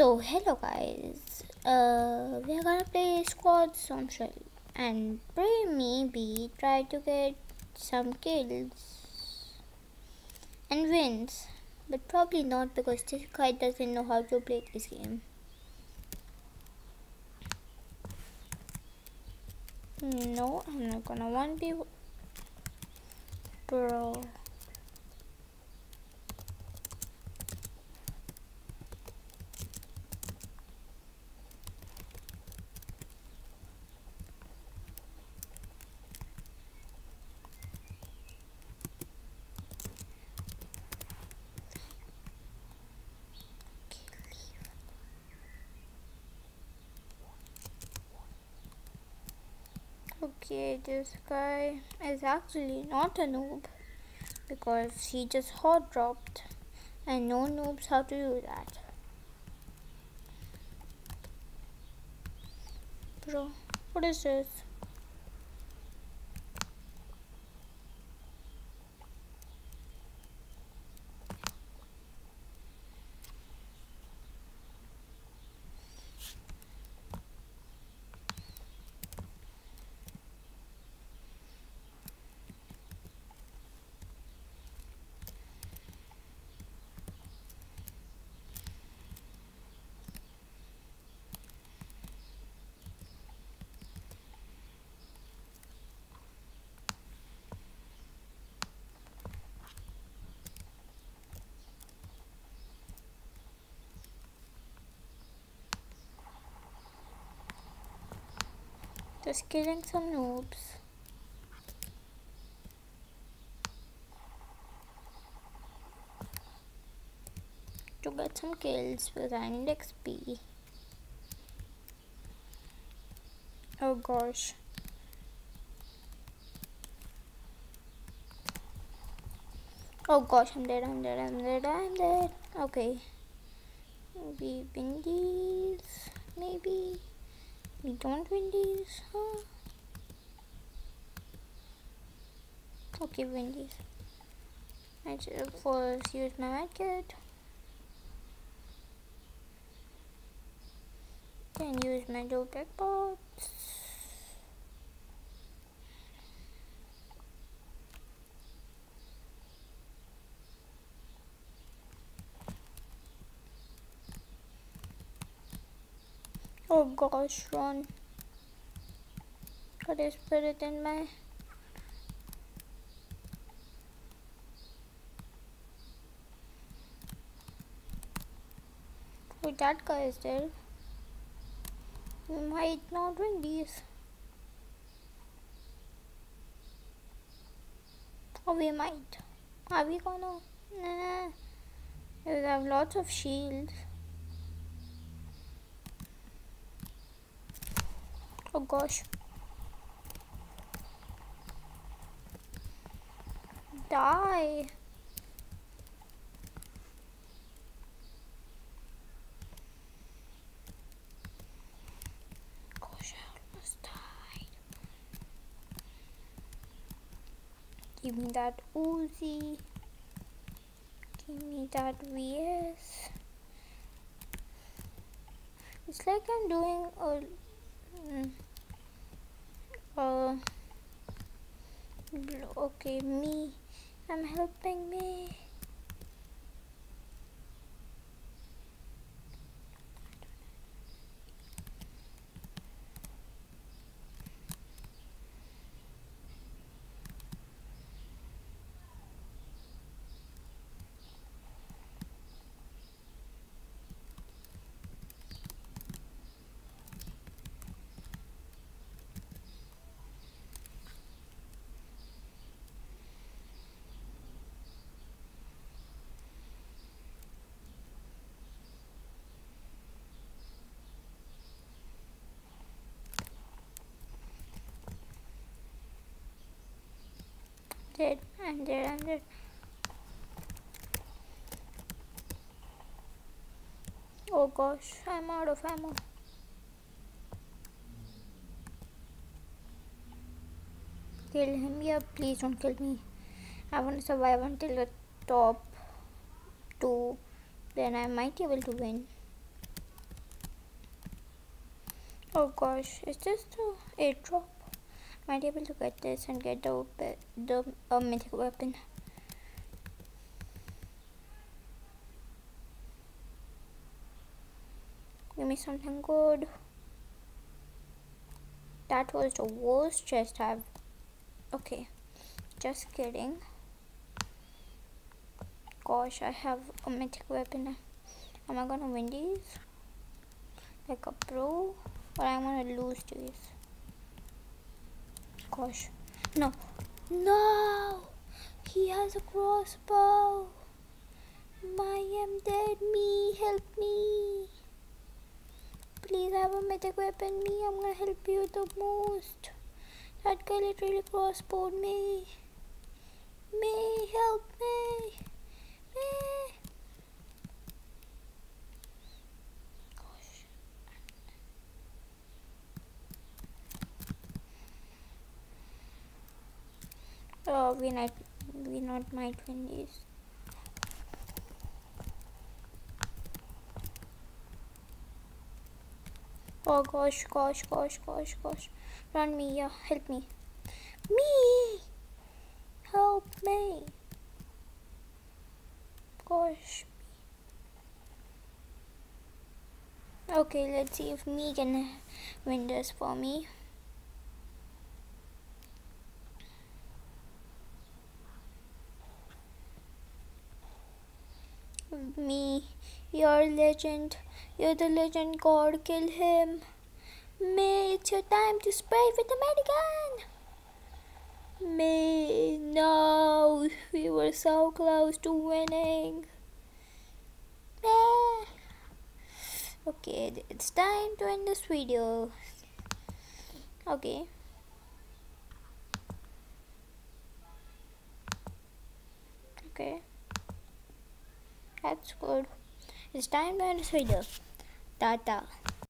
so hello guys. Uh, we are gonna play squads on shell and maybe try to get some kills and wins, but probably not because this guy doesn't know how to play this game. No, I'm not gonna to be bro. Okay, this guy is actually not a noob because he just hot dropped and no noobs how to do that. Bro, what is this? Just killing some noobs. To get some kills because I need XP. Oh gosh. Oh gosh, I'm dead, I'm dead, I'm dead, I'm dead. Okay. Maybe Wendy's, maybe. We don't win these, huh? Okay, win these. I should first use my medkit. Then use my tech bots. Oh gosh, run. Got a spirit in my Oh that guy is dead. We might not win these. Or we might. Are we gonna? Nah. We have lots of shields. Oh gosh. Die. Gosh, I almost died. Give me that Uzi. Give me that VS. It's like I'm doing a Mm. Uh, okay, me. I'm helping me. Dead, I'm dead, I'm dead. Oh gosh, I'm out of ammo. Kill him. Yeah, please don't kill me. I want to survive until the top two. Then I might be able to win. Oh gosh, is this the airdrop? Might be able to get this and get the the uh, mythic weapon. Give me something good. That was the worst chest I've. Okay, just kidding. Gosh, I have a mythic weapon. Am I gonna win these? Like a pro? Or I'm gonna lose these? Gosh. No. No! He has a crossbow! I am dead. Me, help me! Please have a mythic weapon. Me, I'm gonna help you the most. That guy literally crossbowed me. Me, help me! Me! Oh, we not we not my win. Oh gosh, gosh, gosh, gosh, gosh. Run me, yeah, help me. Me! Help me! Gosh. Okay, let's see if me can win this for me. Me. You're legend. You're the legend god. Kill him. May, it's your time to spray with the medigun. May, no. We were so close to winning. May. Okay, it's time to end this video. Okay. Okay. That's good. It's time to end this video. Tata.